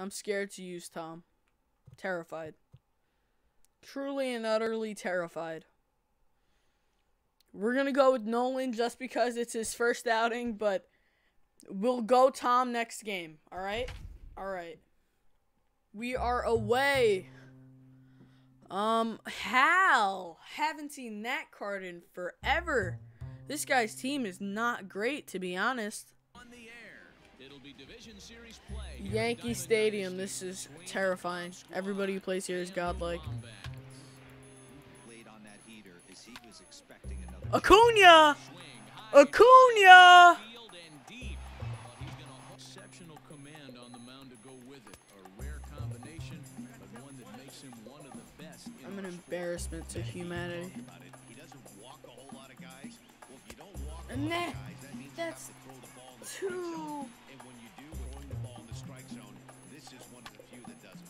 I'm scared to use Tom. Terrified. Truly and utterly terrified. We're going to go with Nolan just because it's his first outing, but we'll go Tom next game. All right? All right. We are away. Um, Hal. Haven't seen that card in forever. This guy's team is not great, to be honest. Yankee Stadium. This is terrifying. Everybody who plays here is godlike. Acuna! Acuna! I'm an embarrassment to humanity. And that, that's two.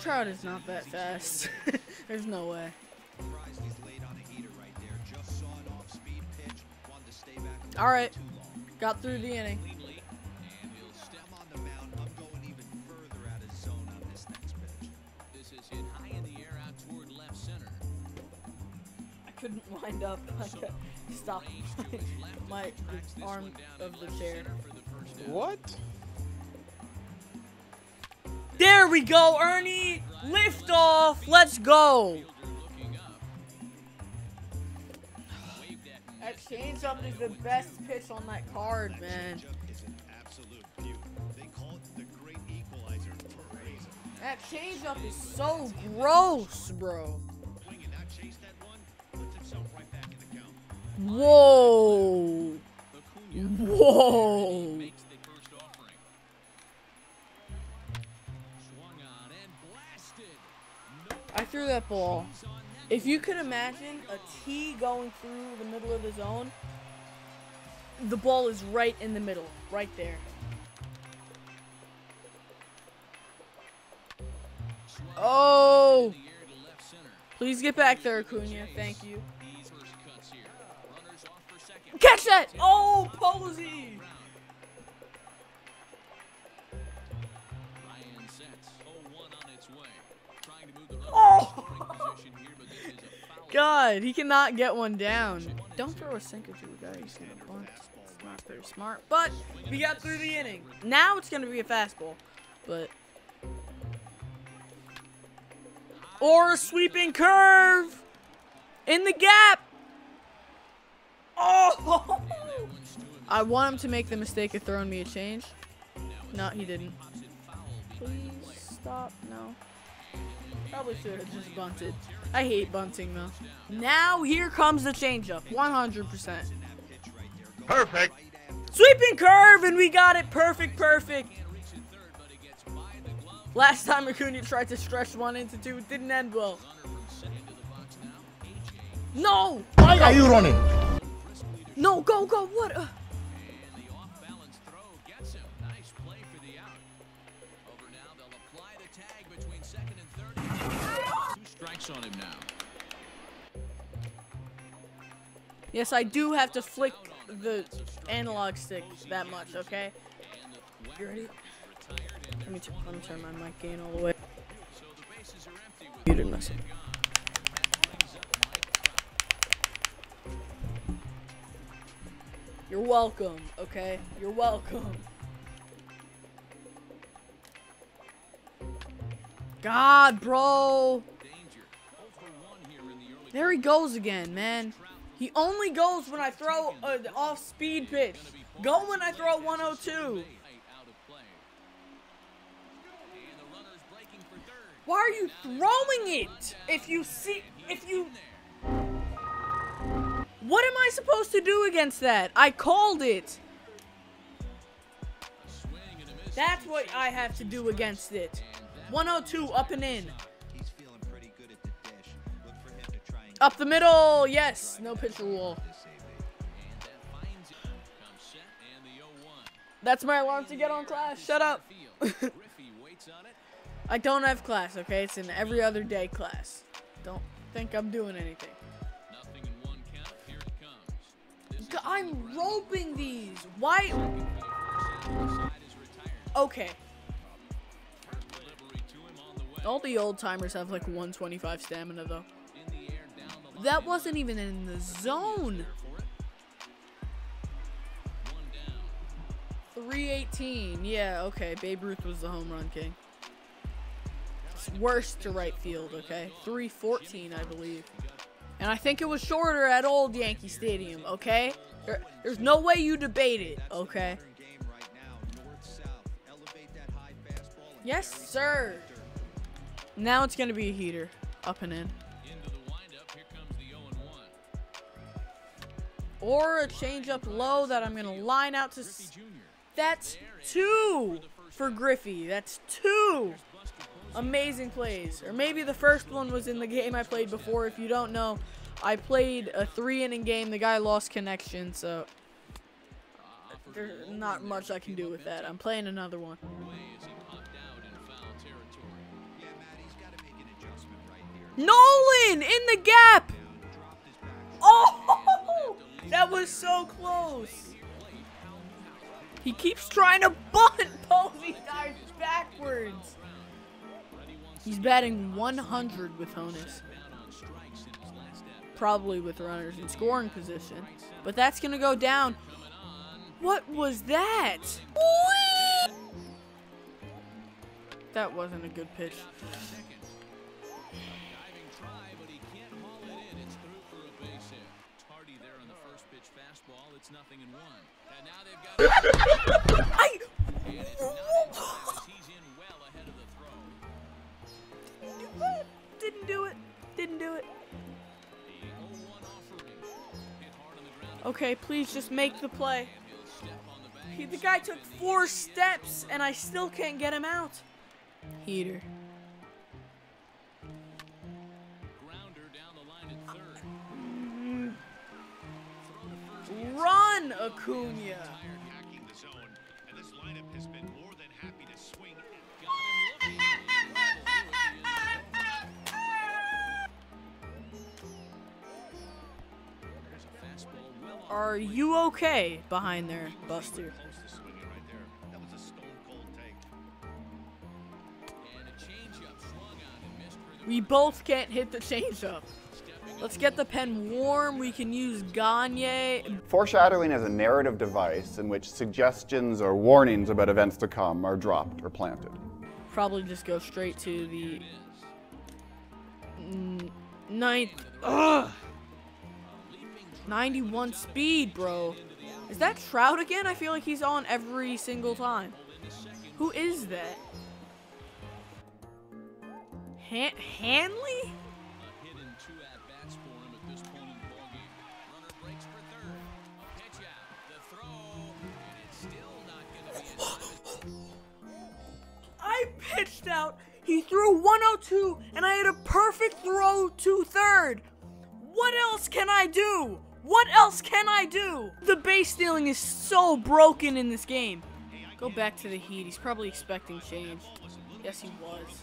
Trout is not that fast. There's no way. All right. Got through the inning. I couldn't wind up. I stop my, my arm of the chair. What? There we go, Ernie! Lift off! Let's go! That changeup is the best pitch on that card, man. That changeup is so gross, bro. Whoa! Whoa! If you could imagine a T going through the middle of the zone, the ball is right in the middle, right there. Oh! Please get back there, Acuna. Thank you. Catch that! Oh, Posey! God, he cannot get one down. Don't throw a sinker to a guy who's gonna bunt. It's not very smart. But we got through the inning. Now it's gonna be a fastball. But or a sweeping curve in the gap. Oh! I want him to make the mistake of throwing me a change. No, he didn't. Please stop. No. Probably should have just bunted. I hate bunting though. Now here comes the changeup. 100%. Perfect. Sweeping curve and we got it. Perfect, perfect. Last time Acuna tried to stretch one into two, it didn't end well. No! Why are you running? No, go, go, what? Uh, On him now. yes, I do have to flick the analog stick that much, okay? You ready? Let me, let me turn my mic gain all the way. Muted myself. You're welcome, okay? You're welcome. God, bro. There he goes again, man. He only goes when I throw an off-speed pitch. Go when I throw 102. Why are you throwing it? If you see, if you... What am I supposed to do against that? I called it. That's what I have to do against it. 102 up and in. Up the middle. Yes. No the 0-1. That's my alarm to get on class. Shut up. I don't have class, okay? It's an every other day class. Don't think I'm doing anything. I'm roping these. Why? Okay. All the old timers have like 125 stamina though. That wasn't even in the zone. For it. One down. 318. Yeah, okay. Babe Ruth was the home run king. It's worse to right field, okay? 314, I believe. And I think it was shorter at old Yankee Stadium, okay? There, there's no way you debate it, okay? Yes, sir. Now it's gonna be a heater. Up and in. Or a changeup low that I'm gonna line out to. That's two for Griffey. That's two. Amazing plays. Or maybe the first one was in the game I played before. If you don't know, I played a three inning game. The guy lost connection, so there's not much I can do with that. I'm playing another one. To. Nolan in the gap. Oh, that was so close. He keeps trying to bunt Posey dives backwards. He's batting 100 with Honus. Probably with runners in scoring position. But that's going to go down. What was that? Whee! That wasn't a good pitch. Nothing in one. And now they've got it. I. And it's not in time as he's in well ahead of the throw. Didn't do it. Didn't do it. The 0-1 offering. Hit hard on the ground. Okay, please just make the play. And he'll step on the. He, the guy took four steps and I still can't get him out. Heater. Changeup swung on and missed for the We both can't hit the changeup. Let's get the pen warm. We can use Gagne. Foreshadowing is a narrative device in which suggestions or warnings about events to come are dropped or planted. Probably just go straight to the ninth. Ugh. 91 speed, bro. Is that Trout again? I feel like he's on every single time. Who is that? Han- Hanley? Threw 102, and I had a perfect throw to third. What else can I do? What else can I do? The base stealing is so broken in this game. Go back to the Heat. He's probably expecting change. Yes, he was.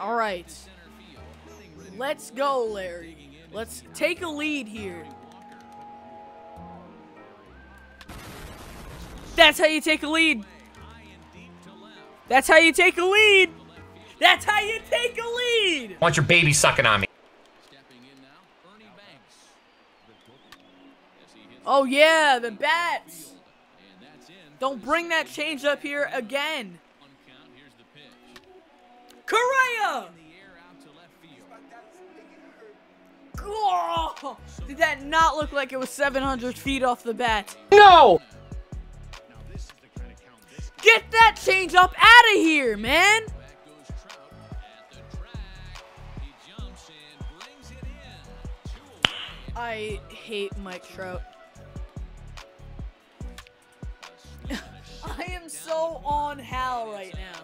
All right. Let's go, Larry. Let's take a lead here. That's how you take a lead. That's how you take a lead. That's how you take a lead. I want your baby sucking on me. Stepping in now, Ernie Banks. As he hits Oh yeah, the bats. and that's in. Don't bring that change up here again. One count. Here's the pitch. Correa. In the air out to left field. Oh, did that not look like it was 700 feet off the bat? No! Get that change up out of here, man. I hate Mike Trout. I am so on Hal right now.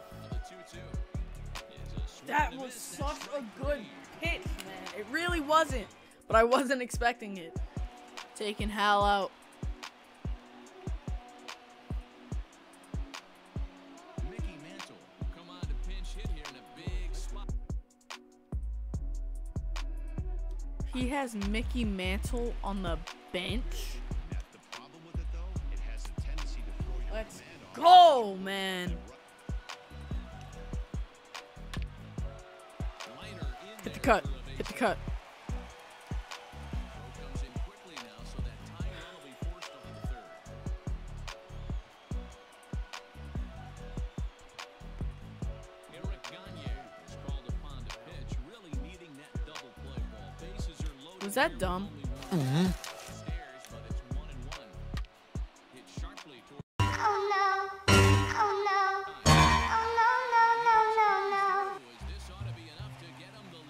That was such a good pitch, man. It really wasn't, but I wasn't expecting it. Taking Hal out. He has Mickey Mantle on the bench. Let's go, man. Hit the cut. Hit the cut.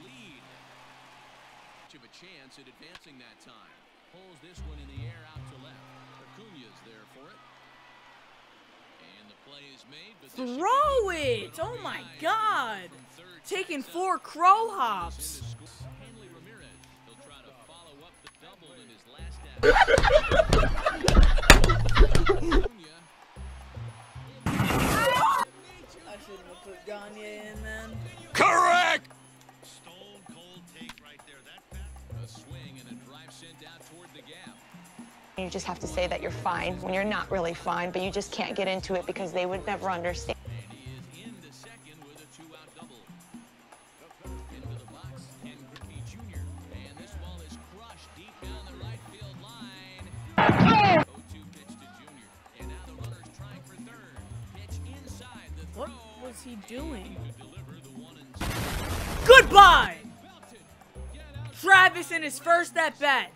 Lead. Much of a chance at advancing that time. Pulls this one in the air out to left. There for it. Throw it! Oh my god! Taking four crow hops. Gap. You just have to say that you're fine when you're not really fine, but you just can't get into it because they would never understand. In his first at bat.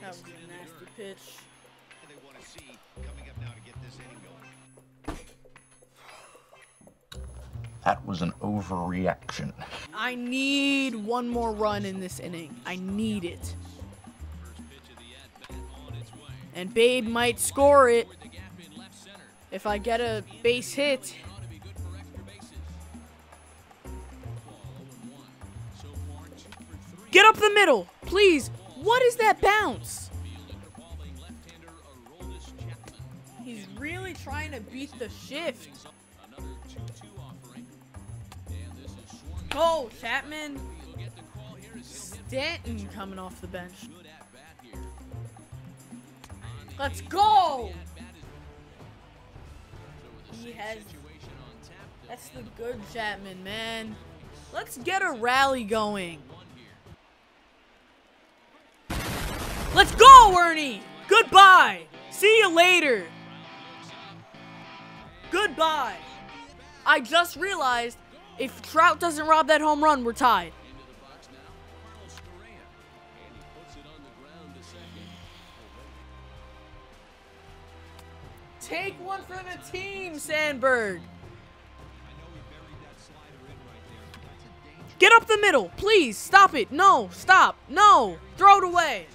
That was a nasty pitch. they want to see coming up now to get this inning going. That was an overreaction. I need one more run in this inning. I need it. First pitch of the at-bat on its way. And Babe might score it Toward the gap in left center. if I get a base hit. Get up the middle, please. What is that bounce? He's really trying to beat the shift. Another 2-2 offering. And this is swung. Go, Chapman. Stanton coming off the bench. Let's go! He has- That's the good Chapman, man. Let's get a rally going. Ernie. Goodbye. See you later. Goodbye. I just realized if Trout doesn't rob that home run, we're tied. Take one for the team, Sandberg. Get up the middle, please. Stop it. No, stop. No. Throw it away.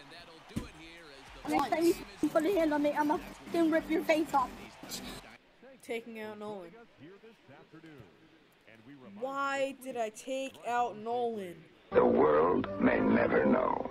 And that'll do it here as the Next time you put a hand on me, I'ma f***ing rip your face off. Taking out Nolan. Why did I take out Nolan? The world may never know.